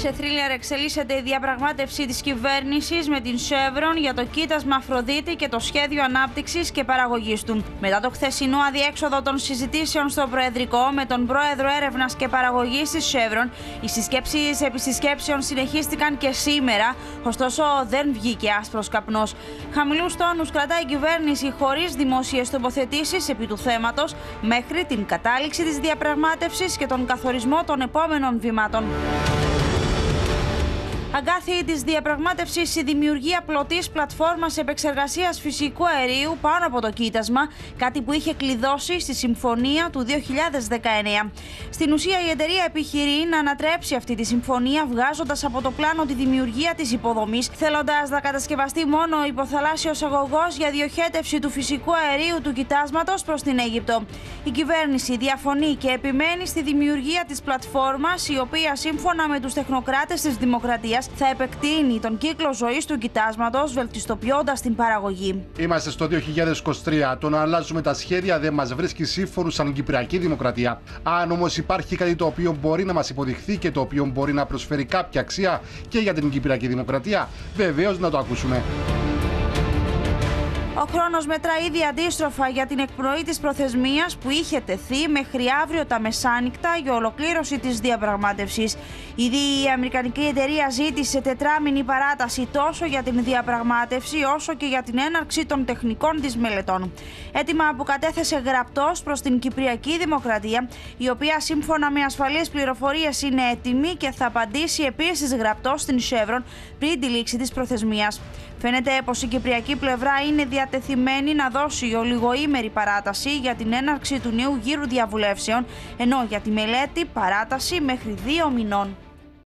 Σε θρίλερ εξελίσσεται η διαπραγμάτευση της κυβέρνησης με την Chevron για το κοίτασμα Αφροδίτη και το σχέδιο ανάπτυξης και παραγωγής του. Μετά το χθεσινό αδιέξοδο των συζητήσεων στο Προεδρικό με τον Πρόεδρο Έρευνας και Παραγωγής της Chevron, οι συσκέψεις επί συσκέψεων συνεχίστηκαν και σήμερα, ωστόσο δεν βγήκε άσπρος καπνός. Χαμηλούς τόνους κρατάει η κυβέρνηση χωρίς δημόσιες τοποθετήσεις επί του θέματος μέχρι την κατάληξη της διαπραγμάτευσης και τον καθορισμό των επόμενων βημάτων. Αγκάθι της διαπραγμάτευσης η δημιουργία πλωτής πλατφόρμας επεξεργασίας φυσικού αερίου πάνω από το κοίτασμα, κάτι που είχε κλειδώσει στη συμφωνία του 2019. Στην ουσία, η εταιρεία επιχειρεί να ανατρέψει αυτή τη συμφωνία, βγάζοντας από το πλάνο τη δημιουργία της υποδομής, θέλοντας να κατασκευαστεί μόνο ο υποθαλάσσιος αγωγός για διοχέτευση του φυσικού αερίου του κοιτάσματος προς την Αίγυπτο. Η κυβέρνηση διαφωνεί και επιμένει στη δημιουργία της πλατφόρμας, η οποία σύμφωνα με τους τεχνοκράτες της Δημοκρατίας θα επεκτείνει τον κύκλο ζωής του κοιτάσματος, βελτιστοποιώντας την παραγωγή. Είμαστε στο 2023. Το να αλλάζουμε τα σχέδια δεν μας βρίσκει σύμφωνο σαν Κυπριακή Δημοκρατία. Αν όμως υπάρχει κάτι το οποίο μπορεί να μας υποδειχθεί και το οποίο μπορεί να προσφέρει κάποια αξία και για την Κυπριακή Δημοκρατία, βεβαίως να το ακούσουμε. Ο χρόνος μετρά ήδη αντίστροφα για την εκπνοή της προθεσμίας που είχε τεθεί μέχρι αύριο τα μεσάνυχτα για ολοκλήρωση της διαπραγμάτευσης. Ήδη η Αμερικανική εταιρεία ζήτησε τετράμινη παράταση τόσο για την διαπραγμάτευση όσο και για την έναρξη των τεχνικών της μελετών. Έτοιμα που κατέθεσε γραπτός προς την Κυπριακή Δημοκρατία, η οποία σύμφωνα με ασφαλείς πληροφορίες είναι έτοιμη και θα απαντήσει επίσης γραπτός στην Chevron πριν τη λήξη της προθεσμίας. Φαίνεται πως η Κυπριακή πλευρά είναι διατεθειμένη να δώσει ολιγοήμερη παράταση για την έναρξη του νέου γύρου διαβουλεύσεων, ενώ για τη μελέτη παράταση μέχρι δύο μηνών.